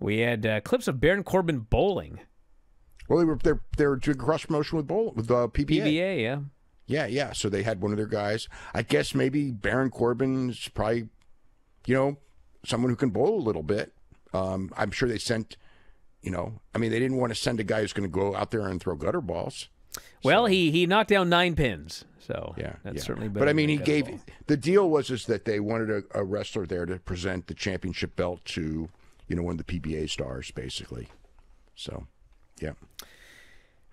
We had uh, clips of Baron Corbin bowling. Well, they were they're they're doing cross promotion with bowl with uh, PBA. PBA, yeah. Yeah, yeah. So they had one of their guys. I guess maybe Baron Corbin's probably, you know, someone who can bowl a little bit. Um, I'm sure they sent, you know, I mean, they didn't want to send a guy who's going to go out there and throw gutter balls. Well, he he knocked down nine pins, so Yeah, that's yeah. certainly. Better But I mean, he gave ball. the deal was is that they wanted a, a wrestler there to present the championship belt to, you know, one of the PBA stars, basically. So, yeah.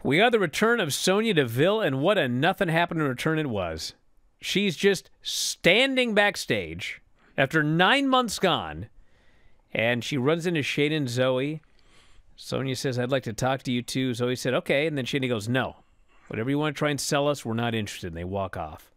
We got the return of Sonya Deville, and what a nothing happened in return it was. She's just standing backstage after nine months gone, and she runs into Shayna and Zoe. Sonya says, I'd like to talk to you too. Zoe said, okay. And then Shayna goes, no. Whatever you want to try and sell us, we're not interested. And they walk off.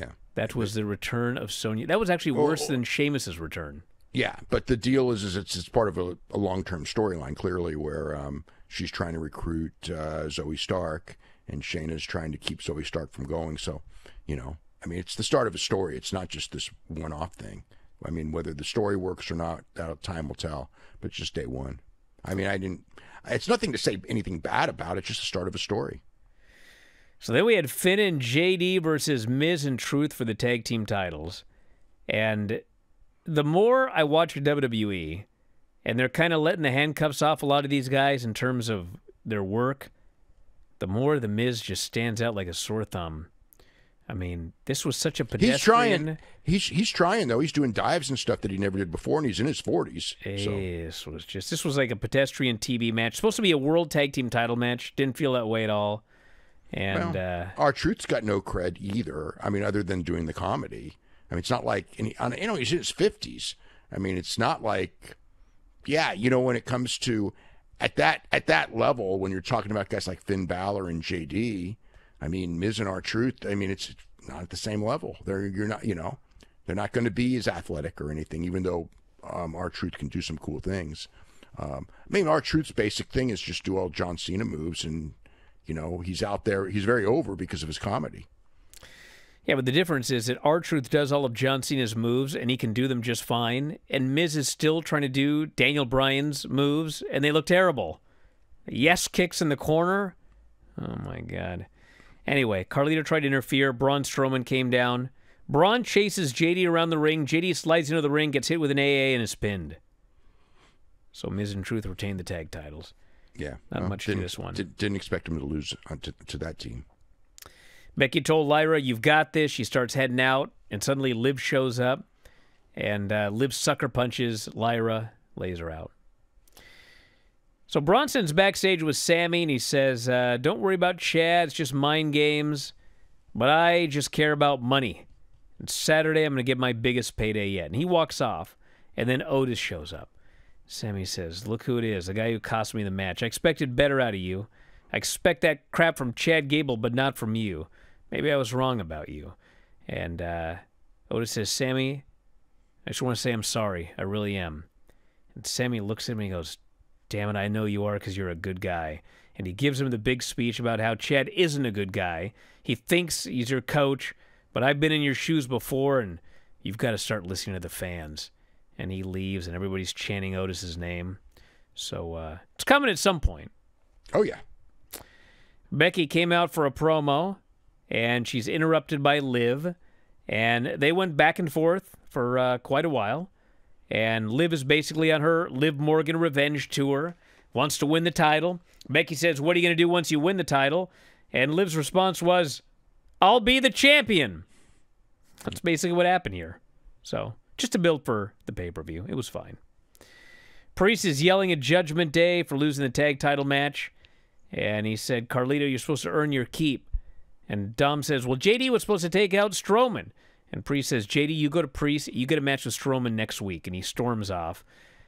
Yeah. That was the return of Sonya. That was actually worse than Sheamus's return. Yeah, but the deal is, is it's, it's part of a, a long term storyline, clearly, where um, she's trying to recruit uh, Zoey Stark, and Shayna's trying to keep Zoey Stark from going. So, you know, I mean, it's the start of a story. It's not just this one off thing. I mean, whether the story works or not, that time will tell. But it's just day one. I mean, I didn't. It's nothing to say anything bad about. It's just the start of a story. So then we had Finn and JD versus Miz and Truth for the tag team titles. And the more I watch WWE, and they're kind of letting the handcuffs off a lot of these guys in terms of their work, the more the Miz just stands out like a sore thumb. I mean, this was such a pedestrian. He's trying. He's he's trying though. He's doing dives and stuff that he never did before, and he's in his forties. So This was just this was like a pedestrian TV match. Supposed to be a world tag team title match. Didn't feel that way at all. And Well, uh, R Truth's got no cred either. I mean, other than doing the comedy. I mean, it's not like any. You know, he's in his fifties. I mean, it's not like, yeah, you know, when it comes to at that at that level, when you're talking about guys like Finn Balor and JD, I mean, Miz and R Truth. I mean, it's not at the same level. They're you're not, you know, they're not going to be as athletic or anything, even though um, R Truth can do some cool things. Um, I mean, R Truth's basic thing is just do all John Cena moves and you know, he's out there. He's very over because of his comedy. Yeah, but the difference is that R Truth does all of John Cena's moves and he can do them just fine, and Miz is still trying to do Daniel Bryan's moves and they look terrible. Yes kicks in the corner. Oh my god. Anyway, Carlito tried to interfere. Braun Strowman came down. Braun chases JD around the ring. JD slides into the ring, gets hit with an AA, and is pinned. So Miz and Truth retain the tag titles. Yeah, Not much to this one. Did, didn't expect him to lose uh, to, to that team. Becky told Lyra, "You've got this." She starts heading out, and suddenly Liv shows up, and uh, Liv sucker punches Lyra, lays her out. So Bronson's backstage with Sami, and he says, uh, "Don't worry about Chad; it's just mind games. But I just care about money. And Saturday, I'm going to get my biggest payday yet." And he walks off, and then Otis shows up. Sami says, "Look who it is! The guy who cost me the match. I expected better out of you. I expect that crap from Chad Gable, but not from you. Maybe I was wrong about you." And uh, Otis says, "Sami, I just want to say I'm sorry. I really am." And Sami looks at me and goes, Damn it, I know you are because you're a good guy. And he gives him the big speech about how Chad isn't a good guy. He thinks he's your coach, but I've been in your shoes before, and you've got to start listening to the fans. And he leaves, and everybody's chanting Otis's name. So uh, it's coming at some point. Oh yeah, Becky came out for a promo, and she's interrupted by Liv, and they went back and forth for uh, quite a while. And Liv is basically on her Liv Morgan revenge tour, wants to win the title. Becky says, "What are you going to do once you win the title?" And Liv's response was, "I'll be the champion." That's basically what happened here. So just to build for the pay per view, it was fine. Priest is yelling at Judgment Day for losing the tag title match. And he said, Carlito, you're supposed to earn your keep. And Dom says, Well, JD was supposed to take out Strowman. And Priest says, JD, you go to Priest. You get a match with Strowman next week. And he storms off.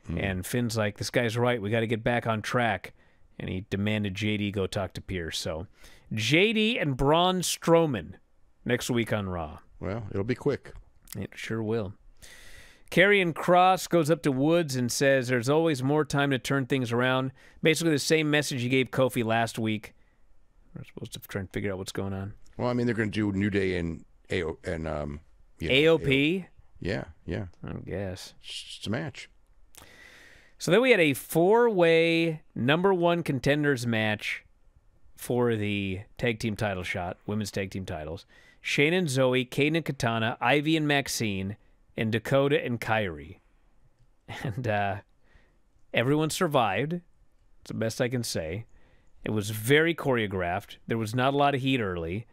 Hmm. And Finn's like, This guy's right. We got to get back on track. And he demanded JD go talk to Priest. So JD and Braun Strowman next week on Raw. well, it'll be quick. It sure will. Karrion Kross goes up to Woods and says there's always more time to turn things around. Basically, the same message he gave Kofi last week. We're supposed to try and figure out what's going on. Well, I mean, they're going to do New Day and AO and um, you know, AOP? yeah, yeah, I guess. it's a match. So then we had a four-way number one contenders match for the tag team title shot, women's tag team titles. Shayna and Zoe, Kate and Katana, Ivy and Maxxine, and Dakota and Kairi. And uh, everyone survived. It's the best I can say. It was very choreographed. There was not a lot of heat early.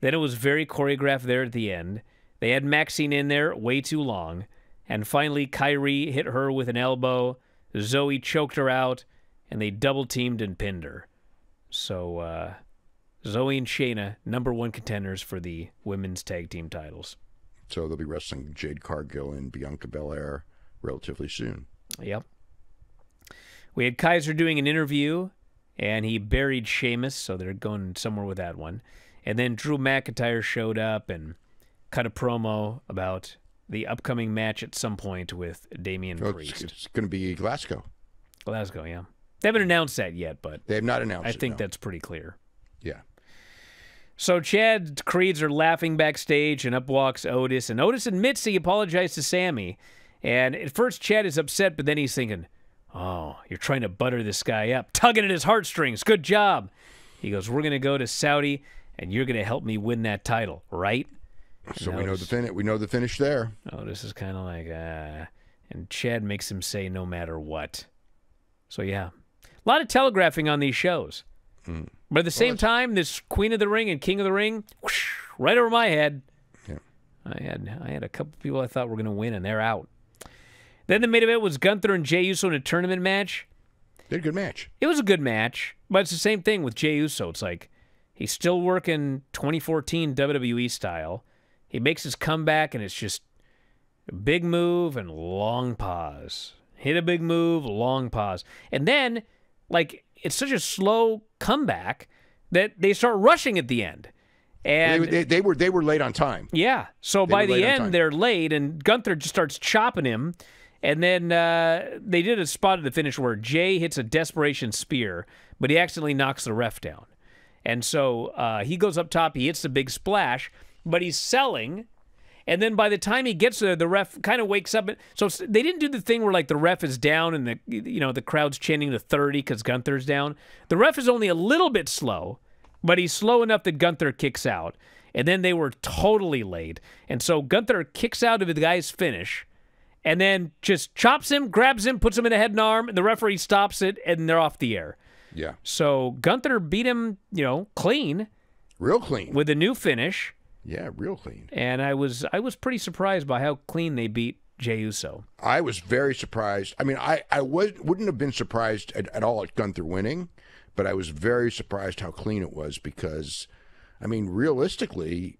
Then it was very choreographed there at the end. They had Maxxine in there way too long. And finally, Kairi hit her with an elbow. Zoe choked her out, and they double teamed and pinned her. So, uh, Zoe and Shayna, number one contenders for the women's tag team titles. So they'll be wrestling Jade Cargill and Bianca Belair relatively soon. Yep. We had Kaiser doing an interview, and he buried Sheamus, so they're going somewhere with that one. And then Drew McIntyre showed up and cut a promo about the upcoming match at some point with Damian Oh, Priest. it's, going to be Glasgow. Glasgow, yeah. They haven't announced that yet, but They have not announced I it, think no. that's pretty clear. Yeah. So Chad Creeds are laughing backstage, and up walks Otis, and Otis admits he apologized to Sami. And at first, Chad is upset, but then he's thinking, "Oh, you're trying to butter this guy up, tugging at his heartstrings. Good job." He goes, "We're gonna go to Saudi, and you're gonna help me win that title, right?" So And we know the finish. we know the finish there. Oh, this is kind of like, uh, and Chad makes him say, "No matter what." So yeah, a lot of telegraphing on these shows. But at the same time, this Queen of the Ring and King of the Ring, whoosh, right over my head. Yeah. I had I had a couple people I thought were going to win, and they're out. Then the main event was Gunther and Jey Uso in a tournament match. They had a good match. It was a good match, but it's the same thing with Jey Uso. It's like he's still working 2014 WWE style. He makes his comeback, and it's just a big move and long pause. Hit a big move, long pause. And then, like, it's such a slow comeback that they start rushing at the end. And They, they, they were they were late on time. yeah. So They by the end, they're late, and Gunther just starts chopping him. And then uh, they did a spot at the finish where Jey hits a desperation spear, but he accidentally knocks the ref down. And so uh, he goes up top, he hits the big splash, but he's selling. And then by the time he gets there, the ref kind of wakes up. So they didn't do the thing where like the ref is down and the you know the crowd's chanting to 30 because Gunther's down. The ref is only a little bit slow, but he's slow enough that Gunther kicks out. And then they were totally late. And so Gunther kicks out of the guy's finish and then just chops him, grabs him, puts him in a head and arm, and the referee stops it, and they're off the air. Yeah, So Gunther beat him, you know, clean real clean. with a new finish. yeah, real clean. And I was I was pretty surprised by how clean they beat Jey Uso. I was very surprised. I mean, I I was, wouldn't have been surprised at, at all at Gunther winning, but I was very surprised how clean it was because, I mean, realistically,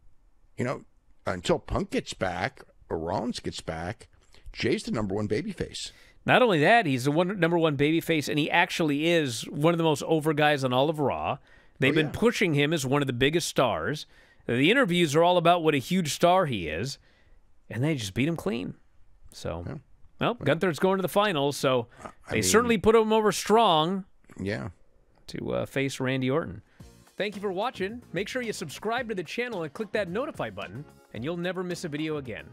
you know, until Punk gets back or Rollins gets back, Jey's the number one babyface. Not only that, he's the one number one babyface, and he actually is one of the most over guys on all of Raw. They've been yeah. pushing him as one of the biggest stars. The interviews are all about what a huge star he is, and they just beat him clean. So, well, Gunther's going to the finals, so they mean- certainly put him over strong Yeah. to uh, face Randy Orton. Thank you for watching. Make sure you subscribe to the channel and click that notify button, and you'll never miss a video again.